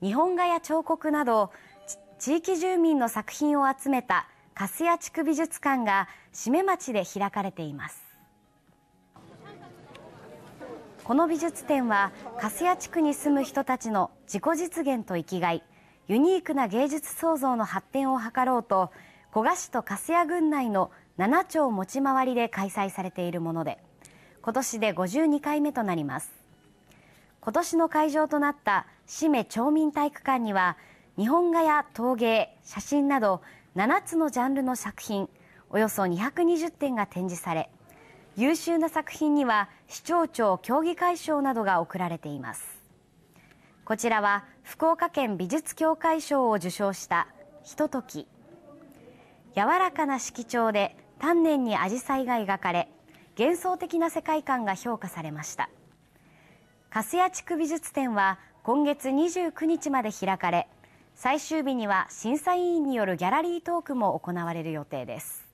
日本画や彫刻など地域住民の作品を集めた粕谷地区美術館が締め町で開かれています。この美術展は粕谷地区に住む人たちの自己実現と生きがいユニークな芸術創造の発展を図ろうと古賀市と粕谷郡内の7町持ち回りで開催されているもので今年で52回目となります。今年の会場となった市目町民体育館には日本画や陶芸写真など7つのジャンルの作品およそ220点が展示され優秀な作品には市町長協議会賞などが贈られています。こちらは福岡県美術協会賞を受賞したひととき。柔らかな色調で丹念に紫陽花が描かれ幻想的な世界観が評価されました。粕谷地区美術展は今月29日まで開かれ最終日には審査委員によるギャラリートークも行われる予定です。